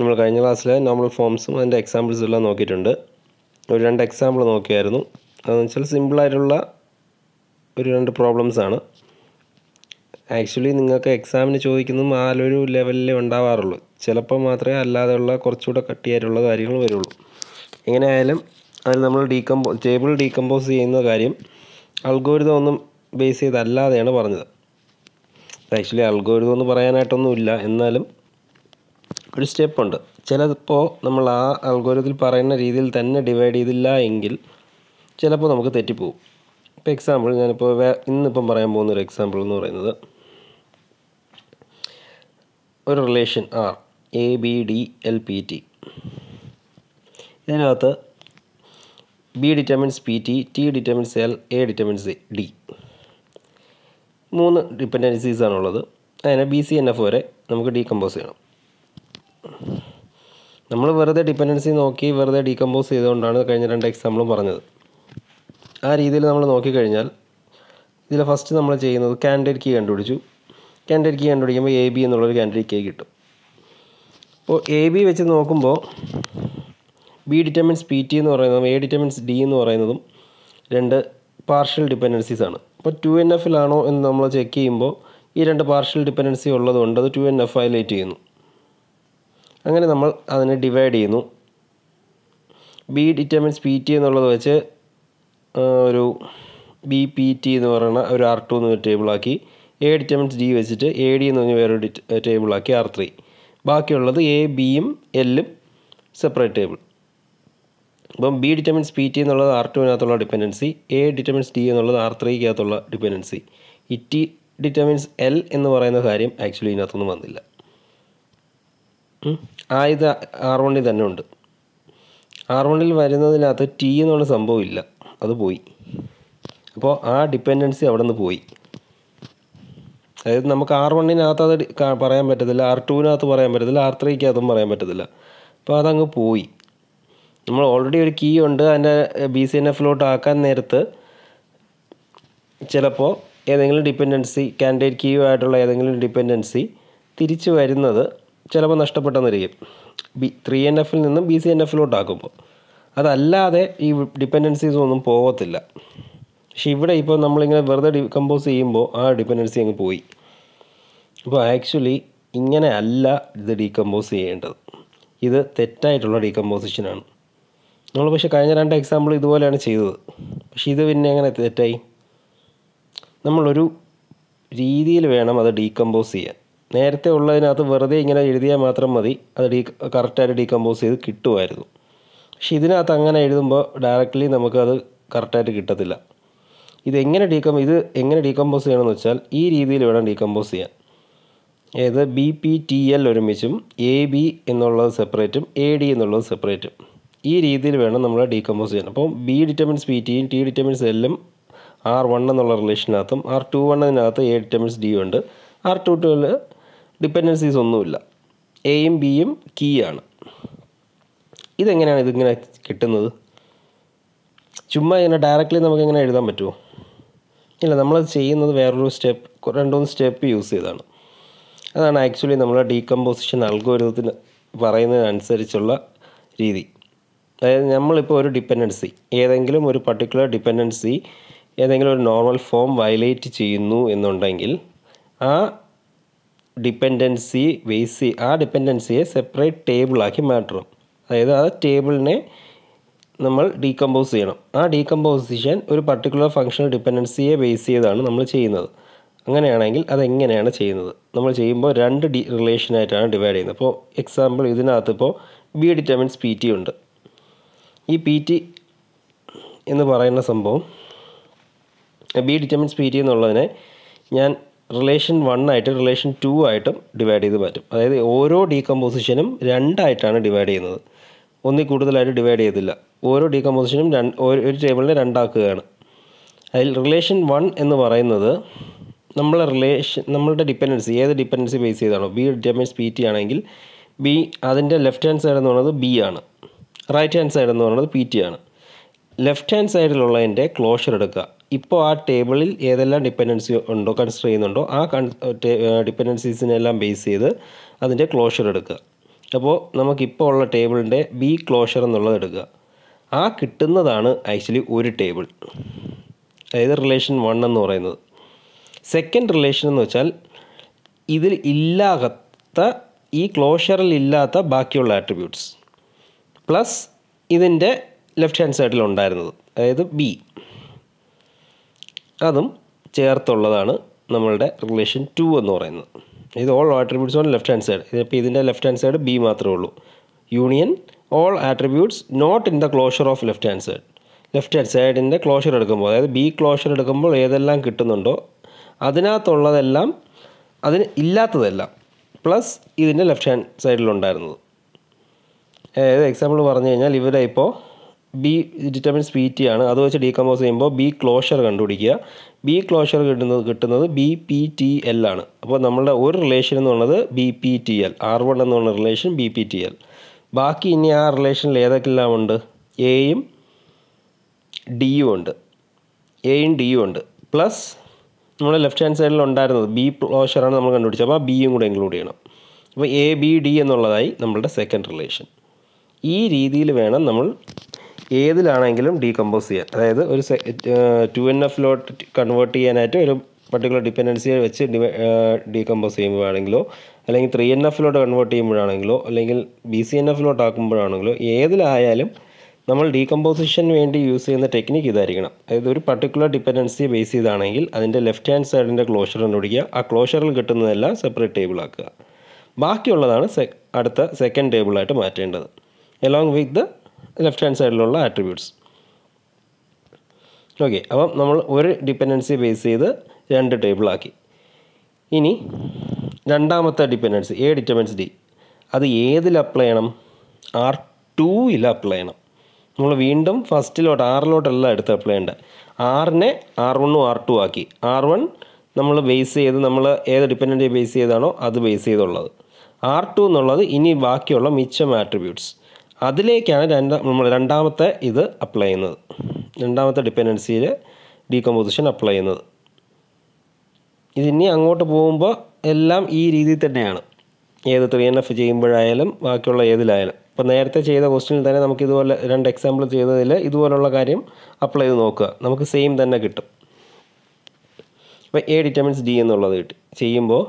നമ്മൾ കഴിഞ്ഞ ക്ലാസ്സിലെ നമ്മൾ ഫോംസും അതിന്റെ എക്സാമ്പിൾസും എല്ലാം നോക്കിയിട്ടുണ്ട്. ഒരു രണ്ട് എക്സാമ്പിൾ നോക്കിയായിരുന്നു. അതെന്ന് വെച്ചാൽ സിമ്പിളായിട്ടുള്ള ഒരു രണ്ട് പ്രോബ്ലംസ് ആണ്. ആക്ച്വലി നിങ്ങൾക്ക് എക്സാമിന് ചോദിക്കുന്നതും ആ ഒരു ലെവലിലേ ഉണ്ടാവാറുള്ളൂ. ചിലപ്പോൾ മാത്രമേ അല്ലാതെയുള്ള കുറച്ചുകൂടെ കട്ടിയായിട്ടുള്ള കാര്യങ്ങൾ വരുള്ളൂ. എങ്ങനെയായാലും അതിൽ നമ്മൾ ഡീകമ്പോ ടേബിൾ ഡീകമ്പോസ് ചെയ്യുന്ന കാര്യം അൽഗോരിതം ഒന്നും ബേസ് ചെയ്തല്ലാതെയാണ് പറഞ്ഞത്. ആക്ച്വലി അൽഗോരിതം എന്ന് പറയാനായിട്ടൊന്നുമില്ല. എന്നാലും ഒരു സ്റ്റെപ്പുണ്ട് ചിലപ്പോൾ നമ്മൾ ആ അൽഗോരിതത്തിൽ പറയുന്ന രീതിയിൽ തന്നെ ഡിവൈഡ് ചെയ്തില്ല എങ്കിൽ ചിലപ്പോൾ നമുക്ക് തെറ്റിപ്പോവും. ഇപ്പോൾ എക്സാമ്പിൾ ഞാനിപ്പോൾ വേ ഇന്നിപ്പം പറയാൻ പോകുന്ന ഒരു എക്സാമ്പിൾ എന്ന് പറയുന്നത് ഒരു relation R A B D L P T ഇതിനകത്ത് B determines P T T determines L A determines D മൂന്ന് ഡിപ്പെൻഡൻസീസ് ആണുള്ളത്. അതിനെ ബി സി എൻ എഫ് വരെ നമുക്ക് ഡീകമ്പോസ് ചെയ്യണം. നമ്മൾ വെറുതെ ഡിപ്പെൻഡൻസി നോക്കി വെറുതെ ഡീകമ്പോസ് ചെയ്തുകൊണ്ടാണ് കഴിഞ്ഞ രണ്ട് എക്സാമ്പിളും പറഞ്ഞത്. ആ രീതിയിൽ നമ്മൾ നോക്കിക്കഴിഞ്ഞാൽ ഇതിൽ ഫസ്റ്റ് നമ്മൾ ചെയ്യുന്നത് കാൻഡിഡേറ്റ് കീ കണ്ടുപിടിച്ചു. കാൻഡിഡേറ്റ് കീ കണ്ടുപിടിക്കുമ്പോൾ എ ബി എന്നുള്ളൊരു കാൻഡിഡേറ്റ് കീ കിട്ടും. അപ്പോൾ എ ബി വെച്ച് നോക്കുമ്പോൾ ബി ഡിറ്റർമിൻസ് പി ടി എന്ന് പറയുന്നതും എ ഡിറ്റർമിൻസ് ഡി എന്ന് പറയുന്നതും രണ്ട് പാർഷ്യൽ ഡിപ്പെൻഡൻസീസ് ആണ്. അപ്പോൾ ടു എൻ എഫിലാണോ എന്ന് നമ്മൾ ചെക്ക് ചെയ്യുമ്പോൾ ഈ രണ്ട് പാർഷ്യൽ ഡിപ്പെൻഡൻസി ഉള്ളതുകൊണ്ട് അത് ടു എൻ എഫ് ഹൈലൈറ്റ് ചെയ്യുന്നു. അങ്ങനെ നമ്മൾ അതിനെ ഡിവൈഡ് ചെയ്യുന്നു. ബി ഡിറ്റർമിൻസ് പി ടി എന്നുള്ളത് വെച്ച് ഒരു ബി പി ടി എന്ന് പറയുന്ന ഒരു ആർ ടു എന്ന് ടേബിളാക്കി എ ഡിറ്റർമിൻസ് ഡി വെച്ചിട്ട് എ ഡി എന്ന് പറഞ്ഞ വേറൊരു ടേബിളാക്കി ആർ ത്രീ ബാക്കിയുള്ളത് എ ബിയും എല്ലും സെപ്പറേറ്റ് ടേബിൾ അപ്പം ബി ഡിറ്റർമിൻസ് പി ടി എന്നുള്ളത് ആർ ടുവിനകത്തുള്ള ഡിപ്പെൻഡൻസി എ ഡിറ്റർമിൻസ് ഡി എന്നുള്ളത് R ത്രീക്കകത്തുള്ള dependency E T determines L എന്ന് പറയുന്ന കാര്യം ആക്ച്വലി ഇതിനകത്തൊന്നും വന്നില്ല. ആ ഇത് ആർ വണ്ണിൽ തന്നെ ഉണ്ട്. ആർ വണ്ണിൽ വരുന്നതിനകത്ത് ടി എന്നുള്ള സംഭവം ഇല്ല. അത് പോയി. അപ്പോൾ ആ ഡിപ്പെൻഡൻസി അവിടെ നിന്ന് പോയി. അതായത് നമുക്ക് ആർ വണ്ണിനകത്ത് അത് പറയാൻ പറ്റത്തില്ല. ആർ ടുവിനകത്ത് പറയാൻ പറ്റത്തില്ല. ആർ ത്രീക്ക് അതും പറയാൻ പറ്റത്തില്ല. അപ്പോൾ അതങ്ങ് പോയി. നമ്മൾ ഓൾറെഡി ഒരു കീ ഉണ്ട്. അതിന്റെ ബി സി എൻ എഫിലോട്ട് ആക്കാൻ നേരത്ത് ചിലപ്പോൾ ഏതെങ്കിലും ഡിപ്പെൻഡൻസി കാൻഡിഡേറ്റ് കീ ആയിട്ടുള്ള ഏതെങ്കിലും ഡിപ്പെൻഡൻസി തിരിച്ചു വരുന്നത് ചിലപ്പോൾ നഷ്ടപ്പെട്ടെന്നിരിക്കും ബി ത്രീ എൻ എഫിൽ നിന്നും ബി സി എൻ എഫിലോട്ടാക്കുമ്പോൾ. അതല്ലാതെ ഈ ഡിപ്പെൻഡൻസീസ് ഒന്നും പോകത്തില്ല പക്ഷെ ഇവിടെ ഇപ്പോൾ നമ്മളിങ്ങനെ വെറുതെ ഡികമ്പോസ് ചെയ്യുമ്പോൾ ആ ഡിപ്പെൻഡൻസി അങ്ങ് പോയി. അപ്പോൾ ആക്ച്വലി ഇങ്ങനെ അല്ല ഇത് ഡീകമ്പോസ് ചെയ്യേണ്ടത്. ഇത് തെറ്റായിട്ടുള്ള ഡീകമ്പോസിഷനാണ്. നമ്മൾ പക്ഷെ കഴിഞ്ഞ രണ്ട് എക്സാമ്പിൾ ഇതുപോലെയാണ് ചെയ്തത്. പക്ഷെ ഇത് പിന്നെ എങ്ങനെ തെറ്റായി? നമ്മളൊരു രീതിയിൽ വേണം അത് ഡീകമ്പോസ് ചെയ്യാൻ. നേരത്തെ ഉള്ളതിനകത്ത് വെറുതെ ഇങ്ങനെ എഴുതിയാൽ മാത്രം മതി. അത് ഡീ കറക്റ്റായിട്ട് ഡീകമ്പോസ് ചെയ്ത് കിട്ടുമായിരുന്നു. പക്ഷേ ഇതിനകത്ത് അങ്ങനെ എഴുതുമ്പോൾ ഡയറക്റ്റ്ലി നമുക്കത് കറക്റ്റായിട്ട് കിട്ടത്തില്ല. ഇതെങ്ങനെ ഡീകം ഇത് എങ്ങനെ ഡീകമ്പോസ് ചെയ്യണമെന്ന് വെച്ചാൽ ഈ രീതിയിൽ വേണം ഡീകമ്പോസ് ചെയ്യാൻ. അതായത് ബി പി ടി എൽ ഒരുമിച്ചും എ ബി എന്നുള്ളത് സെപ്പറേറ്റും എ ഡി എന്നുള്ളത് സെപ്പറേറ്റും ഈ രീതിയിൽ വേണം നമ്മൾ ഡീകമ്പോസ് ചെയ്യാൻ. അപ്പോൾ ബി ഡിറ്റർമിൻസ് പി ടിയും ടി ഡിറ്റർമിൻസ് എല്ലും ആർ വൺ എന്നുള്ള റിലേഷനകത്തും ആർ ടു വണ്ണിനകത്ത് എ ഡിറ്റർമിൻസ് ഡി ഉണ്ട്. ആർ ടു ടുവിൽ ഡിപ്പെൻഡൻസീസ് ഒന്നുമില്ല. എയും ബിയും കീ ആണ് ഇതെങ്ങനെയാണ് ഇതിങ്ങനെ കിട്ടുന്നത്? ചുമ്മാ ഇങ്ങനെ ഡയറക്റ്റ്ലി നമുക്ക് എങ്ങനെ എഴുതാൻ പറ്റുമോ? ഇല്ല നമ്മൾ ചെയ്യുന്നത് വേറൊരു സ്റ്റെപ്പ് രണ്ടുമൂന്ന് സ്റ്റെപ്പ് യൂസ് ചെയ്താണ്. അതാണ് ആക്ച്വലി നമ്മളെ ഡീകമ്പോസിഷൻ അൽഗോരിതത്തിന് പറയുന്നതിനനുസരിച്ചുള്ള രീതി. അതായത് നമ്മളിപ്പോൾ ഒരു ഡിപ്പെൻഡൻസി ഏതെങ്കിലും ഒരു പർട്ടിക്കുലർ ഡിപ്പെൻഡൻസി ഏതെങ്കിലും ഒരു നോർമൽ ഫോം വയലേറ്റ് ചെയ്യുന്നു എന്നുണ്ടെങ്കിൽ ആ ഡിപ്പെൻഡൻസി ബേസ് ആ ഡിപ്പെൻഡൻസിയെ സെപ്പറേറ്റ് ടേബിളാക്കി മാറ്റണം. അതായത് ആ ടേബിളിനെ നമ്മൾ ഡീകമ്പോസ് ചെയ്യണം. ആ ഡീകമ്പോസിഷൻ ഒരു പർട്ടിക്കുലർ ഫങ്ഷണൽ ഡിപ്പെൻഡൻസിയെ ബേസ് ചെയ്താണ് നമ്മൾ ചെയ്യുന്നത്. അങ്ങനെയാണെങ്കിൽ അതെങ്ങനെയാണ് ചെയ്യുന്നത്? നമ്മൾ ചെയ്യുമ്പോൾ രണ്ട് ഡി റിലേഷനായിട്ടാണ് ഡിവൈഡ് ചെയ്യുന്നത്. അപ്പോൾ എക്സാമ്പിൾ ഇതിനകത്ത് ഇപ്പോൾ ബി ഡിറ്റർമിൻസ് പി ടി ഉണ്ട്. ഈ പി ടി എന്ന് പറയുന്ന സംഭവം ബി ഡിറ്റർമിൻസ് പി ടി എന്നുള്ളതിനെ ഞാൻ റിലേഷൻ വൺ ആയിട്ട് റിലേഷൻ ടു ആയിട്ടും ഡിവൈഡ് ചെയ്ത് മാറ്റും അതായത് ഓരോ ഡീകമ്പോസിഷനും രണ്ടായിട്ടാണ് ഡിവൈഡ് ചെയ്യുന്നത്. ഒന്നിൽ കൂടുതലായിട്ട് ഡിവൈഡ് ചെയ്തില്ല ഓരോ ഡീകമ്പോസിഷനും രണ്ട് ഒരു ടേബിളിനെ രണ്ടാക്കുകയാണ്. അതിൽ റിലേഷൻ വൺ എന്ന് പറയുന്നത് നമ്മളെ റിലേഷൻ നമ്മളുടെ ഡിപ്പെൻഡൻസി ഏത് ഡിപ്പെൻഡൻസി ബേസ് ചെയ്താണോ ബി ഡിറ്റർമിൻസ് പി ടി ആണെങ്കിൽ ബി അതിന്റെ ലെഫ്റ്റ് ഹാൻഡ് സൈഡ് എന്ന് പറയുന്നത് ബി ആണ്. റൈറ്റ് ഹാൻഡ് സൈഡ് എന്ന് പറയുന്നത് പി ടി ആണ്. ലെഫ്റ്റ് ഹാൻഡ് സൈഡിലുള്ളതിന്റെ ക്ലോഷർ എടുക്കുക. ഇപ്പോൾ ആ ടേബിളിൽ ഏതെല്ലാം ഡിപ്പെൻഡൻസി ഉണ്ടോ കൺസിഡർ ചെയ്യുന്നുണ്ടോ ആ കൺ ഡിപ്പെൻഡൻസീസിനെല്ലാം ബേസ് ചെയ്ത് അതിന്റെ ക്ലോഷർ എടുക്കുക. അപ്പോൾ നമുക്കിപ്പോൾ ഉള്ള ടേബിളിന്റെ ബി ക്ലോഷർ എന്നുള്ളത് എടുക്കുക. ആ കിട്ടുന്നതാണ് ആക്ച്വലി ഒരു ടേബിൾ. അതായത് റിലേഷൻ വൺ എന്ന് പറയുന്നത്. സെക്കൻഡ് റിലേഷൻ എന്ന് വെച്ചാൽ ഇതിൽ ഇല്ലാത്ത ഈ ക്ലോഷറിൽ ഇല്ലാത്ത ബാക്കിയുള്ള ആട്രിബ്യൂട്ട്സ് പ്ലസ് ഇതിന്റെ ലെഫ്റ്റ് ഹാൻഡ് സൈഡിൽ ഉണ്ടായിരുന്നത്. അതായത് ബി അതും ചേർത്തുള്ളതാണ് നമ്മളുടെ റിലേഷൻ ടു എന്ന് പറയുന്നത്. ഇത് all attributes on left hand side ഇതിപ്പോൾ ഇതിന്റെ ലെഫ്റ്റ് ഹാൻഡ് സൈഡ് ബി മാത്രമേ ഉള്ളൂ. Union all attributes not in the closure of left hand side left hand സൈഡിന്റെ closure എടുക്കുമ്പോൾ അതായത് ബി ക്ലോഷർ എടുക്കുമ്പോൾ ഏതെല്ലാം കിട്ടുന്നുണ്ടോ അതിനകത്തുള്ളതെല്ലാം അതിന് ഇല്ലാത്തതെല്ലാം പ്ലസ് ഇതിന്റെ ലെഫ്റ്റ് ഹാൻഡ് സൈഡിലുണ്ടായിരുന്നത് അതായത് എക്സാമ്പിൾ പറഞ്ഞു കഴിഞ്ഞാൽ ഇവിടെ ഇപ്പോൾ ബി ഡിറ്റർമിൻസ് പി ടി ആണ്. അത് വെച്ച് ഡീകമ്പോസ് ചെയ്യുമ്പോൾ ബി ക്ലോഷർ കണ്ടുപിടിക്കുക. ബി ക്ലോഷർ കിട്ടുന്നത് കിട്ടുന്നത് ബി പി ടി എൽ ആണ്. അപ്പോൾ നമ്മളുടെ ഒരു റിലേഷൻ എന്ന് പറയുന്നത് B P T L R one എന്ന് പറയുന്ന relation B P T L ബാക്കി ഇനി ആ റിലേഷനിൽ ഏതൊക്കെല്ലാം ഉണ്ട്? എയും ഡിയും ഉണ്ട്. എയും ഡിയും ഉണ്ട്. പ്ലസ് നമ്മുടെ ലെഫ്റ്റ് ഹാൻഡ് സൈഡിൽ ഉണ്ടായിരുന്നത് ബി ആണ് നമ്മൾ കണ്ടുപിടിച്ചത്. അപ്പോൾ ബിയും കൂടെ ഇൻക്ലൂഡ് ചെയ്യണം. അപ്പോൾ എ ബി ഡി എന്നുള്ളതായി നമ്മളുടെ സെക്കൻഡ് റിലേഷൻ ഈ രീതിയിൽ വേണം നമ്മൾ ഏതിലാണെങ്കിലും ഡീകമ്പോസ് ചെയ്യാൻ. അതായത് ഒരു ടു എൻ എഫിലോട്ട് കൺവേർട്ട് ചെയ്യാനായിട്ട് ഒരു പർട്ടിക്കുലർ ഡിപ്പെൻഡൻസിയെ വെച്ച് ഡീകമ്പോസ് ചെയ്യുമ്പോഴാണെങ്കിലോ അല്ലെങ്കിൽ ത്രീ എൻ എഫിലോട്ട് കൺവേർട്ട് ചെയ്യുമ്പോഴാണെങ്കിലോ അല്ലെങ്കിൽ ബി സി എൻ എഫിലോട്ട് ആക്കുമ്പോഴാണെങ്കിലോ ഏതിലായാലും നമ്മൾ ഡീകമ്പോസിഷന് വേണ്ടി യൂസ് ചെയ്യുന്ന ടെക്നിക്ക് ഇതായിരിക്കണം. അതായത് ഒരു പർട്ടിക്കുലർ ഡിപ്പെൻഡൻസിയെ ബേസ് ചെയ്താണെങ്കിൽ അതിന്റെ ലെഫ്റ്റ് ഹാൻഡ് സൈഡിന്റെ ക്ലോഷർ കണ്ടുപിടിക്കുക ആ ക്ലോഷറിൽ കിട്ടുന്നതെല്ലാം സെപ്പറേറ്റ് ടേബിൾ ആക്കുക. ബാക്കിയുള്ളതാണ് അടുത്ത സെക്കൻഡ് ടേബിളായിട്ട് മാറ്റേണ്ടത്. Along with the left hand സൈഡിലുള്ള ആട്രിബ്യൂട്ട്സ് ഓക്കെ അപ്പം നമ്മൾ ഒരു ഡിപ്പെൻഡൻസി ബേസ് ചെയ്ത് രണ്ട് ടേബിളാക്കി ഇനി രണ്ടാമത്തെ ഡിപ്പെൻഡൻസി എ ഡിറ്റർമിൻസ് ഡി അത് ഏതിൽ അപ്ലൈ ചെയ്യണം? ആർ ടൂയിൽ അപ്ലൈ ചെയ്യണം. നമ്മൾ വീണ്ടും ഫസ്റ്റിലോട്ട് ആറിലോട്ടല്ല എടുത്ത് അപ്ലൈ ചെയ്യേണ്ടത്. ആറിനെ ആർ വണ്ണും ആർ ടു ആക്കി. ആർ വൺ നമ്മൾ ബേസ് ചെയ്ത് നമ്മൾ ഏത് ഡിപ്പെൻഡന്റ് ബേസ് ചെയ്താണോ അത് ബേസ് ചെയ്തുള്ളത്. ആർ ടു എന്നുള്ളത് ഇനി ബാക്കിയുള്ള മിച്ചം ആട്രിബ്യൂട്ട്സ് അതിലേക്കാണ് രണ്ടാം നമ്മൾ രണ്ടാമത്തെ ഇത് അപ്ലൈ ചെയ്യുന്നത്. രണ്ടാമത്തെ ഡിപ്പെൻഡൻസിയിൽ ഡീകമ്പോസിഷൻ അപ്ലൈ ചെയ്യുന്നത്. ഇതിനി അങ്ങോട്ട് പോകുമ്പോൾ എല്ലാം ഈ രീതിയിൽ തന്നെയാണ്. ഏത് ത്രീ എൻ എഫ് ചെയ്യുമ്പോഴായാലും ബാക്കിയുള്ള ഏതിലായാലും. ഇപ്പോൾ നേരത്തെ ചെയ്ത ക്വസ്റ്റ്യനിൽ തന്നെ നമുക്ക് ഇതുപോലെ രണ്ട് എക്സാമ്പിൾ ചെയ്തതിൽ ഇതുപോലുള്ള കാര്യം അപ്ലൈ ചെയ്ത് നോക്കുക. നമുക്ക് സെയിം തന്നെ കിട്ടും. അപ്പോൾ എ ഡിറ്റർമിൻസ് ഡി എന്നുള്ളത് കിട്ടി. ചെയ്യുമ്പോൾ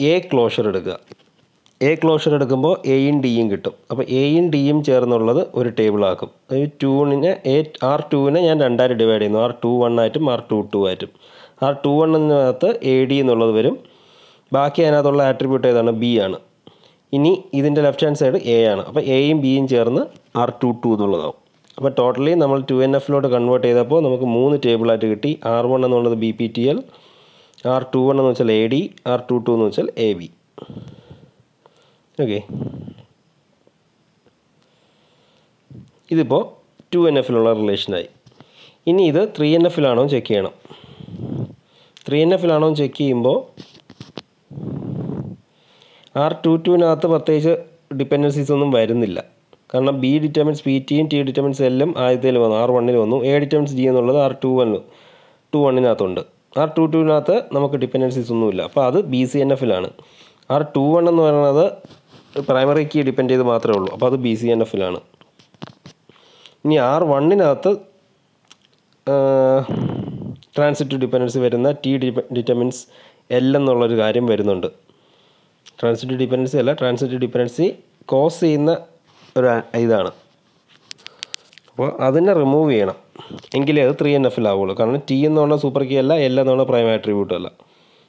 എ ക്ലോഷർ എടുക്കുക. എ ക്ലോഷർ എടുക്കുമ്പോൾ എയും ഡിയും കിട്ടും. അപ്പോൾ എയും ഡിയും ചേർന്നുള്ളത് ഒരു ടേബിളാക്കും ഈ ടൂണിനെ എ ആർ ടൂവിനെ ഞാൻ രണ്ടായിട്ട് ഡിവൈഡ് ചെയ്യുന്നു. ആർ ടു വൺ ആയിട്ടും ആർ ടു ടു ആയിട്ടും. ആർ ടു വണ്ണിനകത്ത് എ ഡി എന്നുള്ളത് വരും. ബാക്കി അതിനകത്തുള്ള ആട്രിബ്യൂട്ട് ഏതാണ്? ബി ആണ്. ഇനി ഇതിന്റെ ലെഫ്റ്റ് ഹാൻഡ് സൈഡ് എ ആണ്. അപ്പോൾ എയും ബിയും ചേർന്ന് ആർ ടു ടു എന്നുള്ളതാവും. അപ്പോൾ ടോട്ടലി നമ്മൾ ടു എൻ എഫിലോട്ട് കൺവേർട്ട് ചെയ്തപ്പോൾ നമുക്ക് മൂന്ന് ടേബിളായിട്ട് കിട്ടി. ആർ വൺ എന്നുള്ളത് B P T L R two one എന്ന് വെച്ചാൽ A D R two two എന്ന് വെച്ചാൽ എ ബി ഓക്കെ ഇതിപ്പോൾ ടു എൻ എഫിലുള്ള റിലേഷനായി ഇനി ഇത് ത്രീ എൻ എഫിലാണോ ചെക്ക് ചെയ്യണം. ത്രീ എൻ എഫിലാണോ ചെക്ക് ചെയ്യുമ്പോൾ ആർ ടു ടുവിനകത്ത് പ്രത്യേകിച്ച് ഡിപ്പെൻഡൻസീസ് ഒന്നും വരുന്നില്ല. കാരണം ബി ഡിറ്റർമിൻസ് പി ടിയും ടി ഡിറ്റർമിൻസ് എല്ലാം ആദ്യത്തിൽ വന്നു. ആർ വണ്ണിൽ വന്നു. എ ഡിറ്റർമിൻസ് ഡി എന്നുള്ളത് ആർ ടു വൺ ടു വണ്ണിനകത്തുണ്ട് ആർ ടു ടുവിനകത്ത് നമുക്ക് ഡിപ്പെൻഡൻസീസ് ഒന്നുമില്ല. അപ്പോൾ അത് ബി സി എൻ എഫിലാണ് ആർ ടു വൺ എന്ന് പറയുന്നത് പ്രൈമറി കീ ഡിപ്പെൻഡ് ചെയ്ത് മാത്രമേ ഉള്ളൂ. അപ്പോൾ അത് ബി സി എൻ എഫിലാണ് ഇനി ആർ വണ്ണിനകത്ത് ട്രാൻസിറ്റീവ് ഡിപ്പെൻഡൻസി വരുന്ന ടി ഡിറ്റർമിൻസ് എൽ എന്നുള്ളൊരു കാര്യം വരുന്നുണ്ട്. ട്രാൻസിറ്റീവ് ഡിപ്പെൻഡൻസി അല്ല ട്രാൻസിറ്റീവ് ഡിപ്പെൻഡൻസി കോസ് ചെയ്യുന്ന ഒരു ഇതാണ്. അപ്പോൾ അതിനെ റിമൂവ് ചെയ്യണം. എങ്കിലേ അത് ത്രീ എൻ എഫിലാവുള്ളൂ കാരണം ടി എന്ന് സൂപ്പർ കീ അല്ല എൽ എന്ന് പറഞ്ഞാൽ പ്രൈം അല്ല.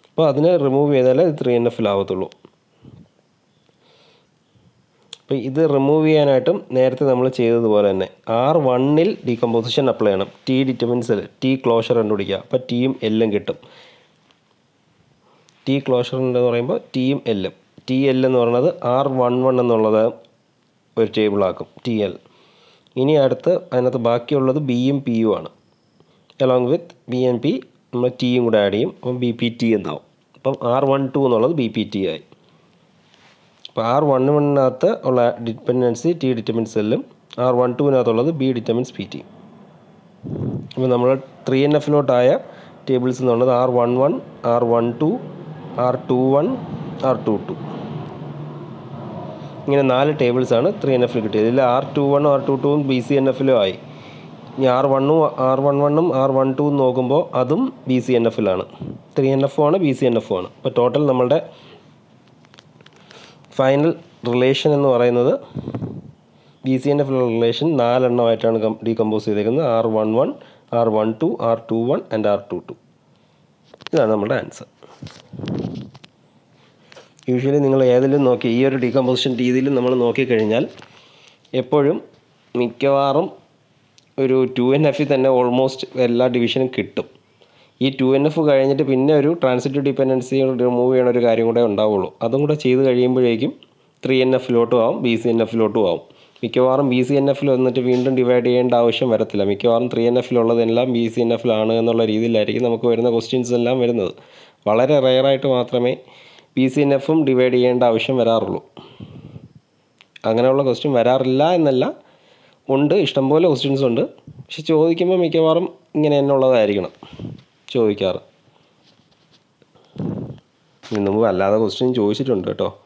അപ്പോൾ അതിനെ റിമൂവ് ചെയ്താലേ ത്രീ എൻ എഫിലാവത്തുള്ളൂ അപ്പോൾ ഇത് റിമൂവ് ചെയ്യാനായിട്ടും നേരത്തെ നമ്മൾ ചെയ്തതുപോലെ തന്നെ ആർ വണ്ണിൽ ഡീകമ്പോസിഷൻ അപ്ലൈ ചെയ്യണം. ടി ഡിറ്റർമിൻസ് ടി ക്ലോഷർ കണ്ടുപിടിക്കുക. അപ്പോൾ ടിയും എല്ലും കിട്ടും. ടി ക്ലോഷർ ഉണ്ടെന്ന് പറയുമ്പോൾ ടിയും എല്ലും ടി എൽ എന്ന് പറയുന്നത് ആർ വൺ വൺ എന്നുള്ളത് ഒരു ടേബിളാക്കും ടി എൽ ഇനി അടുത്ത് അതിനകത്ത് ബാക്കിയുള്ളത് ബിയും പിയും ആണ്. Along with B M P നമ്മൾ ടിയും കൂടെ ആഡ് ചെയ്യും. അപ്പം ബി പി ടി എന്നാവും. അപ്പം ആർ വൺ ടു എന്നുള്ളത് ബി പി ടി ആയി. അപ്പോൾ ആർ വൺ വണ്ണിനകത്ത് ഉള്ള ഡിപ്പെൻഡൻസി ടി ഡിറ്റമിൻ സെല്ലും ആർ വൺ ടുവിനകത്തുള്ളത് ബി ഡിറ്റമിൻസ് പി ടി അപ്പോൾ നമ്മൾ ത്രീ എൻ എഫിലോട്ടായ ടേബിൾസ് എന്ന് പറയുന്നത് R one one R one two R two one R two two ഇങ്ങനെ നാല് ടേബിൾസാണ് ത്രീ എൻ എഫിൽ കിട്ടിയത്. ഇതിൽ ആർ ടു വണ്ണും ആർ ടു ടൂവും ബി സി എൻ എഫിലും ആയി. ഇനി ആർ വണ്ണും ആർ വൺ വണ്ണും ആർ വൺ ടൂവും നോക്കുമ്പോൾ അതും ബി സി എൻ എഫിലാണ് ത്രീ എൻ എഫും ആണ് ബി സി എൻ എഫും ആണ്. അപ്പോൾ ടോട്ടൽ നമ്മളുടെ ഫൈനൽ റിലേഷൻ എന്ന് പറയുന്നത് ബി സി എന്റെ ഫൈനൽ റിലേഷൻ നാലെണ്ണമായിട്ടാണ് ഡീകമ്പോസ് ചെയ്തേക്കുന്നത്. R one one R one two R two one and R two two ഇതാണ് നമ്മുടെ ആൻസർ യൂഷ്വലി നിങ്ങൾ ഏതെങ്കിലും നോക്കി ഈ ഒരു ഡീകമ്പോസിഷൻ രീതിയിൽ നമ്മൾ നോക്കിക്കഴിഞ്ഞാൽ എപ്പോഴും മിക്കവാറും ഒരു ടു എൻ എഫിൽ തന്നെ ഓൾമോസ്റ്റ് എല്ലാ ഡിവിഷനും കിട്ടും. ഈ ടു എൻ എഫ് കഴിഞ്ഞിട്ട് പിന്നെ ഒരു ട്രാൻസിറ്റീവ് ഡിപ്പെൻഡൻസി റിമൂവ് ചെയ്യണ ഒരു കാര്യം കൂടെ ഉണ്ടാവുള്ളൂ. അതും കൂടെ ചെയ്ത് കഴിയുമ്പോഴേക്കും ത്രീ എൻ എഫിലോട്ടും ആവും ബി സി എൻ എഫിലോട്ടും ആവും. മിക്കവാറും ബി സി എൻ എഫിൽ വന്നിട്ട് വീണ്ടും ഡിവൈഡ് ചെയ്യേണ്ട ആവശ്യം വരത്തില്ല. മിക്കവാറും ത്രീ എൻ എഫിലുള്ളതെല്ലാം ബി സി എൻ എഫിലാണ് എന്നുള്ള രീതിയിലായിരിക്കും നമുക്ക് വരുന്ന ക്വസ്റ്റ്യൻസ് എല്ലാം വരുന്നത്. വളരെ റെയറായിട്ട് മാത്രമേ ബി സി എൻ എഫും ഡിവൈഡ് ചെയ്യേണ്ട ആവശ്യം വരാറുള്ളൂ. അങ്ങനെയുള്ള ക്വസ്റ്റ്യൻ വരാറില്ല എന്നല്ല. ഉണ്ട് ഇഷ്ടംപോലെ ക്വസ്റ്റ്യൻസ് ഉണ്ട്. പക്ഷെ ചോദിക്കുമ്പോൾ മിക്കവാറും ഇങ്ങനെ തന്നെ ഉള്ളതായിരിക്കണം. ചോദിക്കാറ്. ഇതിന് മുമ്പ് അല്ലാതെ ക്വസ്റ്റ്യൻ ചോദിച്ചിട്ടുണ്ട് കേട്ടോ.